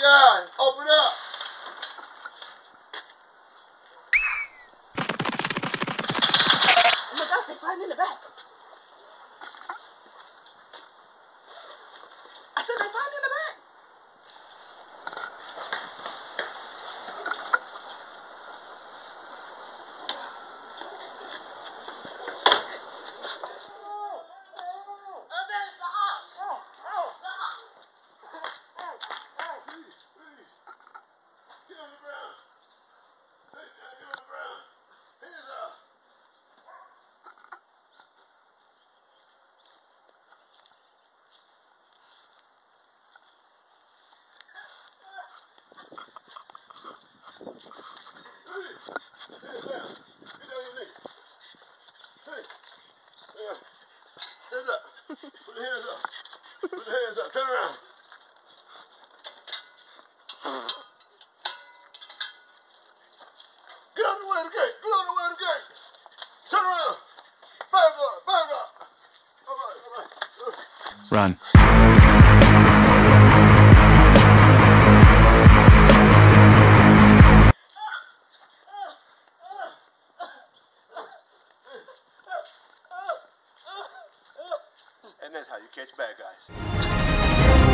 FBI. Open up. gate. On the way the gate. Turn around. Up. Up. Run. And that's how you catch bad guys.